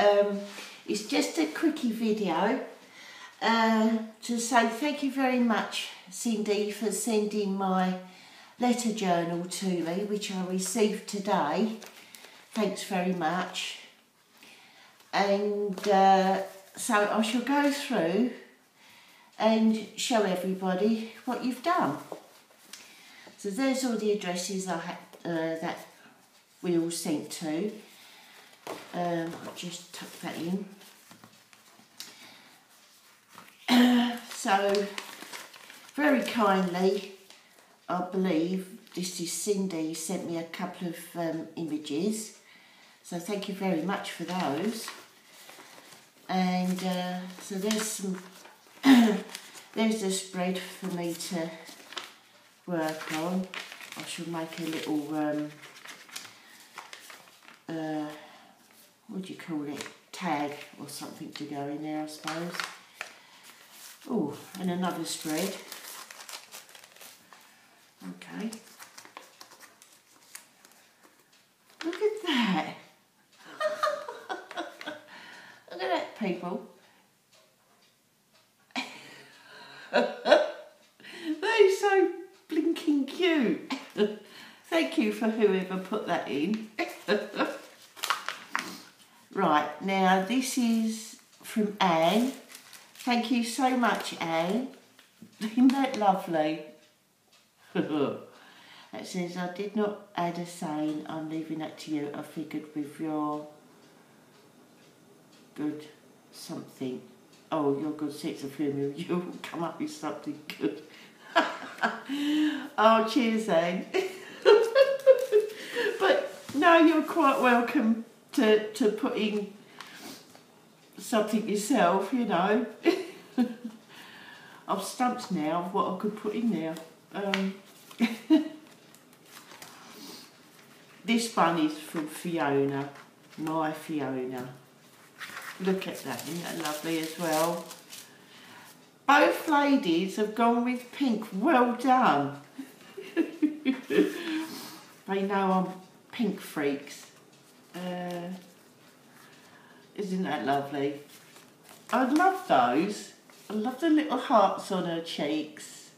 Um, it's just a quickie video uh, to say thank you very much, Cindy, for sending my letter journal to me, which I received today. Thanks very much. And uh, so I shall go through and show everybody what you've done. So there's all the addresses I had, uh, that we all sent to. Um, I'll just tuck that in. so, very kindly, I believe, this is Cindy, sent me a couple of um, images. So thank you very much for those. And uh, so there's some, there's a spread for me to work on. I shall make a little, um, uh, what do you call it, tag or something to go in there I suppose. Oh, and another spread. Okay. Look at that. Look at that, people. is so blinking cute. Thank you for whoever put that in. Right, now this is from Anne. Thank you so much, Anne. Isn't that lovely? it says, I did not add a saying, I'm leaving that to you. I figured with your good something, oh, your good sense of humour, you'll come up with something good. oh, cheers, Anne. but no, you're quite welcome to, to put in something yourself, you know. I'm stumped now what I could put in there. Um, this one is from Fiona, my Fiona. Look at that, isn't that lovely as well? Both ladies have gone with pink. Well done. they know I'm pink freaks. Uh, isn't that lovely? I love those. I love the little hearts on her cheeks.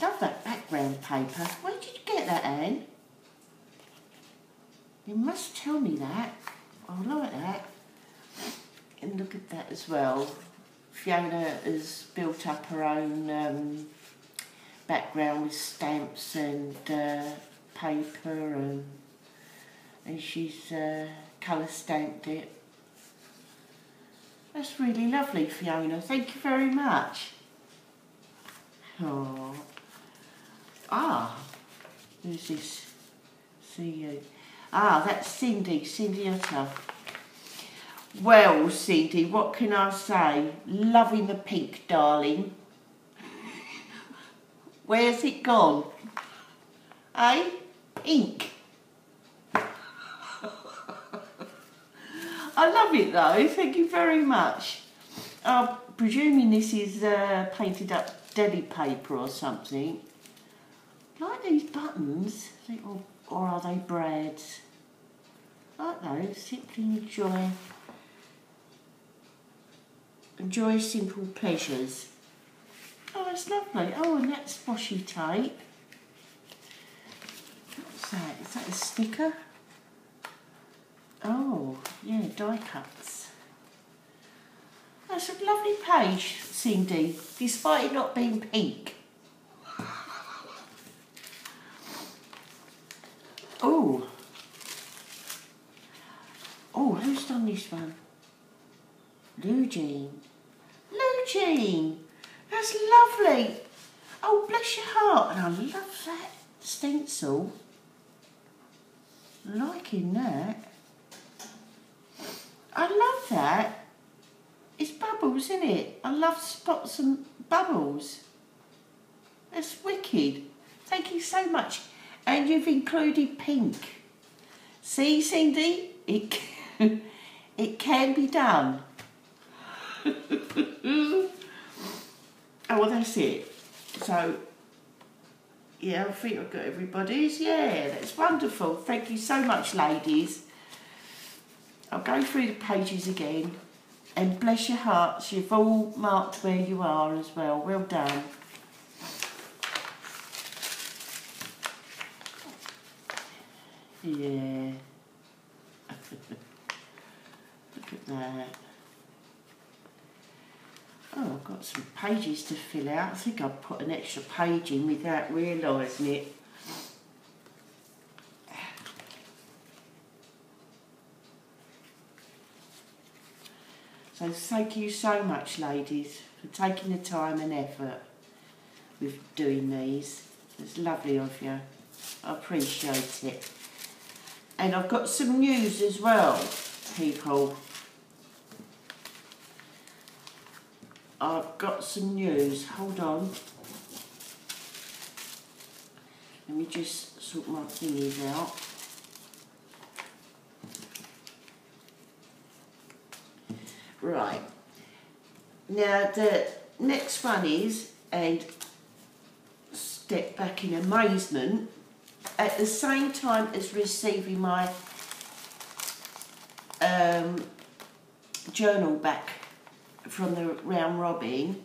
Love that background paper. Where did you get that, Anne? You must tell me that. I like that. And look at that as well. Fiona has built up her own um, background with stamps and uh, paper and and she's uh, colour stamped it. That's really lovely, Fiona. Thank you very much. Oh. Ah, who's this? See you. Ah, that's Cindy, Cindy Utter. Well, Cindy, what can I say? Loving the pink, darling. Where's it gone? Eh? Pink. I love it though, thank you very much. I'm presuming this is uh, painted up deli paper or something. Like these buttons, or, or are they brads? Like those, simply enjoy enjoy simple pleasures. Oh, that's lovely. Oh, and that's washi tape. What's that? Is that a sticker? Oh, yeah, die cuts. That's a lovely page, Cindy, despite it not being pink. Oh. Oh, who's done this one? Lou Jean. Lou Jean! That's lovely. Oh, bless your heart. And I love that stencil. Liking that. That. It's bubbles, isn't it? I love spots and bubbles. That's wicked. Thank you so much. And you've included pink. See, Cindy? It, it can be done. oh, well, that's it. So, yeah, I think I've got everybody's. Yeah, that's wonderful. Thank you so much, ladies. I'll go through the pages again and bless your hearts, you've all marked where you are as well. Well done. Yeah. Look at that. Oh, I've got some pages to fill out. I think I've put an extra page in without realising it. So thank you so much, ladies, for taking the time and effort with doing these. It's lovely of you. I appreciate it. And I've got some news as well, people. I've got some news. Hold on. Let me just sort my thingies out. Right. Now the next one is, and step back in amazement, at the same time as receiving my um, journal back from the round robin,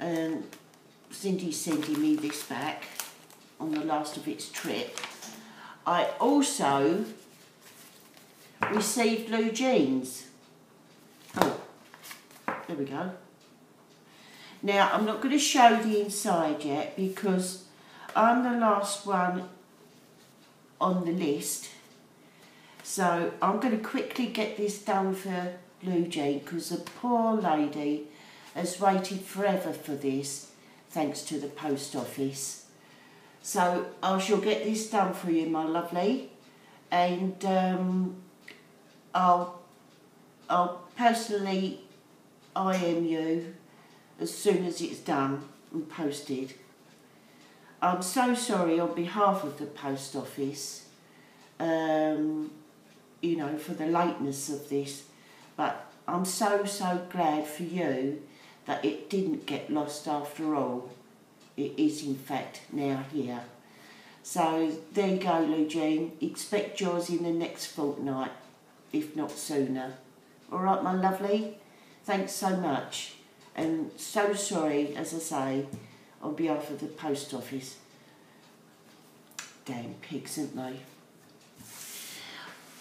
and Cindy sending me this back on the last of its trip, I also received blue jeans. There we go. Now, I'm not going to show the inside yet because I'm the last one on the list. So I'm going to quickly get this done for Blue Jean because the poor lady has waited forever for this thanks to the post office. So I shall get this done for you, my lovely, and um, I'll I'll personally IM you as soon as it's done and posted. I'm so sorry on behalf of the post office, um, you know, for the lateness of this, but I'm so, so glad for you that it didn't get lost after all. It is, in fact, now here. So there you go, Lou Jean. Expect yours in the next fortnight, if not sooner. All right, my lovely? Thanks so much. And so sorry, as I say, on behalf of the post office. Damn pigs, aren't they?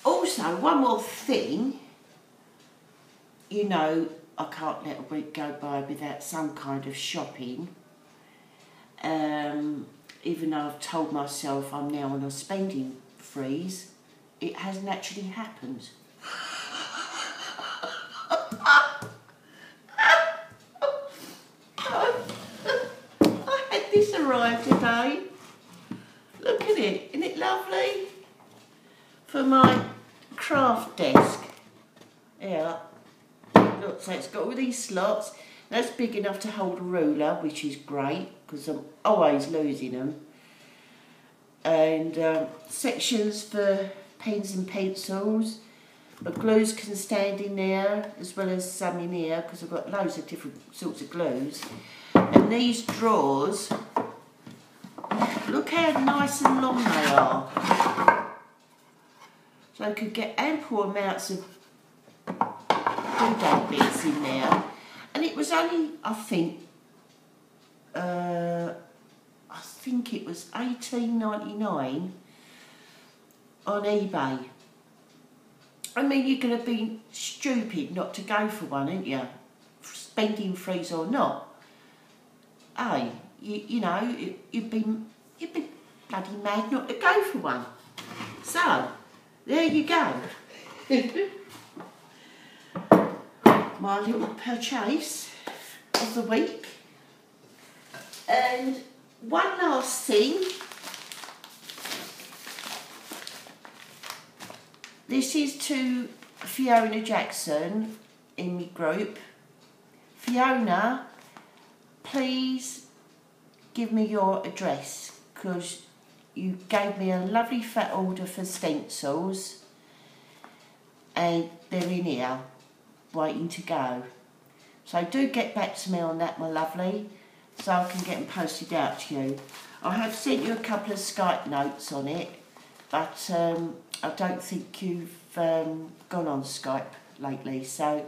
Also, one more thing. You know, I can't let a week go by without some kind of shopping. Um, even though I've told myself I'm now on a spending freeze, it hasn't actually happened. Arrived today. Look at it, isn't it lovely? For my craft desk. Yeah. Look, so it's got all these slots. That's big enough to hold a ruler, which is great, because I'm always losing them. And um, sections for pens and pencils. The glues can stand in there, as well as some in here, because I've got loads of different sorts of glues. And these drawers Look how nice and long they are. So I could get ample amounts of doodad bits in there. And it was only, I think, uh, I think it was eighteen ninety nine on eBay. I mean, you're going to be stupid not to go for one, aren't you? Spending freeze or not. Hey, you, you know, you'd be You'd be bloody mad not to go for one. So, there you go. My little purchase of the week. And one last thing. This is to Fiona Jackson in my group. Fiona, please give me your address because you gave me a lovely fat order for stencils and they're in here waiting to go. So do get back to me on that, my lovely, so I can get them posted out to you. I have sent you a couple of Skype notes on it, but um, I don't think you've um, gone on Skype lately, so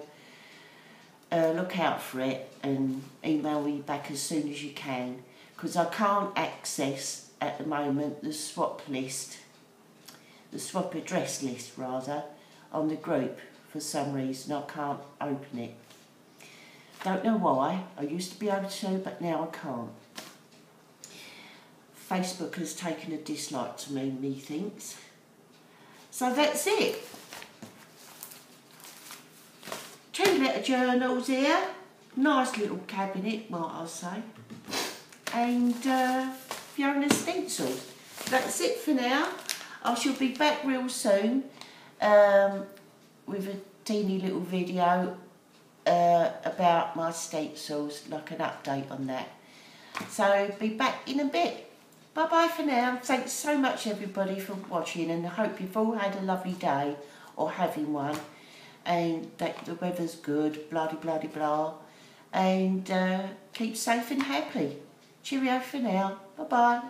uh, look out for it and email me back as soon as you can because I can't access at the moment the swap list, the swap address list rather, on the group for some reason. I can't open it. Don't know why. I used to be able to, but now I can't. Facebook has taken a dislike to me, methinks. So that's it. Two letter journals here. Nice little cabinet, might I say. And uh, Fiona stencil. That's it for now. I shall be back real soon um, with a teeny little video uh, about my stencils, like an update on that. So be back in a bit. Bye bye for now. Thanks so much everybody for watching and I hope you've all had a lovely day or having one and that the weather's good, bloody bloody blah and uh, keep safe and happy. Cheerio for now. Bye bye.